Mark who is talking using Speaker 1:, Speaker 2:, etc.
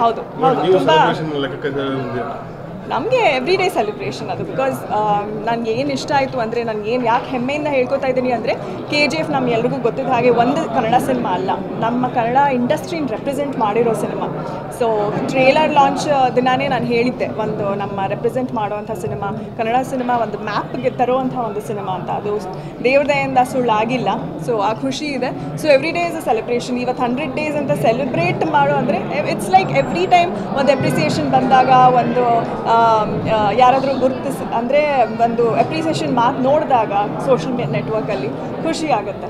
Speaker 1: حاضر
Speaker 2: حاضر
Speaker 1: تم بقى
Speaker 2: ನಮಗೆ every day celebration ಅದು. Because ನನಗೆ ಏನು ಇಷ್ಟ ಆಯಿತು ಅಂದರೆ, ನನಗೆ ಏನು ಯಾಕೆ ಹೆಮ್ಮೆಯಿಂದ ಹೇಳ್ಕೊತಾ ಇದ್ದೀನಿ ಅಂದರೆ ಕೆ ಜಿ ಎಫ್ ನಮ್ಮ ಎಲ್ರಿಗೂ ಗೊತ್ತಿದ್ದ ಹಾಗೆ ಒಂದು ಕನ್ನಡ ಸಿನಿಮಾ ಅಲ್ಲ. ನಮ್ಮ ಕನ್ನಡ ಇಂಡಸ್ಟ್ರಿನ ರೆಪ್ರೆಸೆಂಟ್ ಮಾಡಿರೋ ಸಿನಿಮಾ ಸೊ ಟ್ರೇಲರ್ ಲಾಂಚ್ ದಿನಾನೇ ನಾನು ಹೇಳಿದ್ದೆ. ಒಂದು ನಮ್ಮ ರೆಪ್ರೆಸೆಂಟ್ ಮಾಡುವಂಥ ಸಿನಿಮಾ ಕನ್ನಡ ಸಿನಿಮಾ ಒಂದು ಮ್ಯಾಪ್ಗೆ ತರುವಂಥ ಒಂದು ಸಿನಿಮಾ ಅಂತ. ಅದು ದೇವ್ರದಯಿಂದ ಸುಳ್ಳಾಗಿಲ್ಲ ಸೊ ಆ ಖುಷಿ ಇದೆ. So every day is a celebration ಇವತ್ತು ಹಂಡ್ರೆಡ್ ಡೇಸ್ ಅಂತ ಸೆಲೆಬ್ರೇಟ್ ಮಾಡೋ ಅಂದರೆ ಇಟ್ಸ್ ಲೈಕ್ ಎವ್ರಿ ಟೈಮ್ ಒಂದು ಎಪ್ರಿಸಿಯೇಷನ್ ಬಂದಾಗ, ಒಂದು ಯಾರಾದರೂ ಗುರುತಿಸ್ ಅಂದರೆ ಒಂದು ಅಪ್ರಿಸಿಯೇಷನ್ ಮಾತು ನೋಡಿದಾಗ ಸೋಷಿಯಲ್ ನೆಟ್ವರ್ಕಲ್ಲಿ ಖುಷಿ ಆಗುತ್ತೆ.